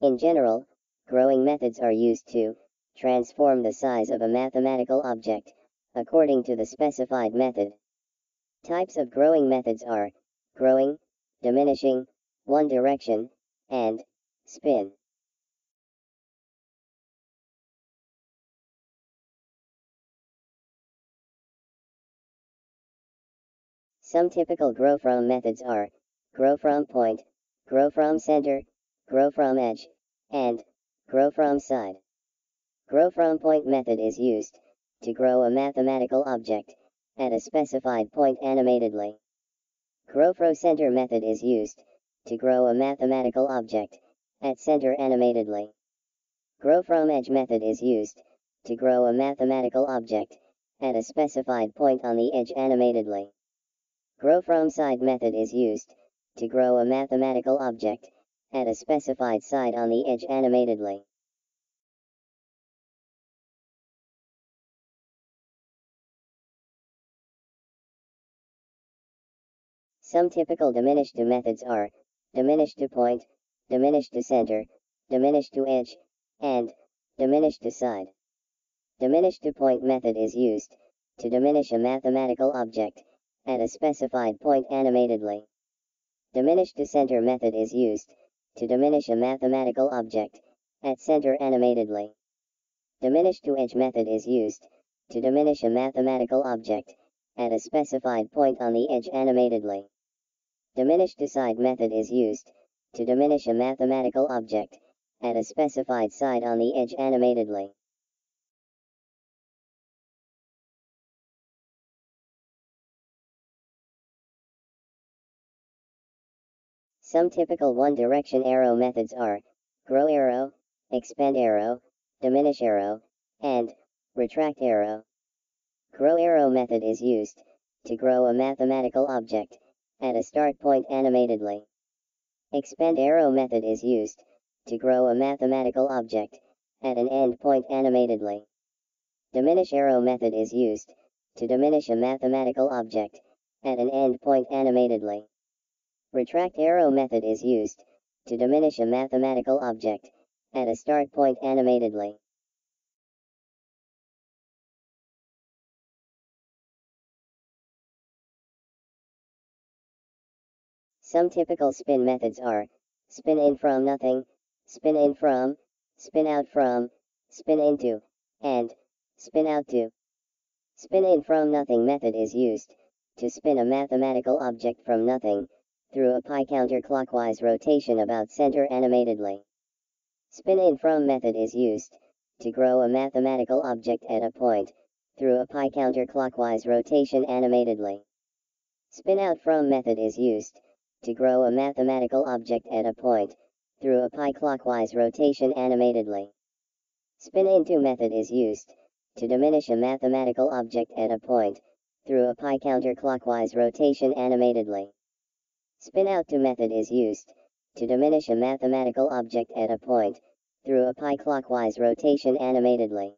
In general, growing methods are used to transform the size of a mathematical object according to the specified method. Types of growing methods are growing, diminishing, one direction, and spin. Some typical grow from methods are grow from point, grow from center, grow from edge, and grow from side. Grow from point method is used to grow a mathematical object at a specified point animatedly. Grow from center method is used to grow a mathematical object at center animatedly. Grow from edge method is used to grow a mathematical object at a specified point on the edge animatedly. Grow from side method is used to grow a mathematical object at a specified side on the edge animatedly. Some typical diminish to methods are diminish to point, diminish to center, diminish to edge, and diminish to side. Diminish to point method is used to diminish a mathematical object at a specified point animatedly. Diminish to center method is used to diminish a mathematical object at center animatedly. Diminish to edge method is used to diminish a mathematical object at a specified point on the edge animatedly. Diminish to side method is used to diminish a mathematical object at a specified side on the edge animatedly. Some typical one-direction arrow methods are grow arrow, expand arrow, diminish arrow, and retract arrow. Grow arrow method is used to grow a mathematical object at a start point animatedly. Expand arrow method is used to grow a mathematical object at an end point animatedly. Diminish arrow method is used to diminish a mathematical object at an end point animatedly. Retract arrow method is used to diminish a mathematical object at a start point animatedly. Some typical spin methods are spin in from nothing, spin in from, spin out from, spin into, and spin out to. Spin in from nothing method is used to spin a mathematical object from nothing through a pi counterclockwise rotation about center animatedly. Spin in from method is used to grow a mathematical object at a point through a pi counterclockwise rotation animatedly. Spin out from method is used to grow a mathematical object at a point through a pi clockwise rotation animatedly. Spin into method is used to diminish a mathematical object at a point through a pi counterclockwise rotation animatedly. Spin out to method is used to diminish a mathematical object at a point through a pi clockwise rotation animatedly.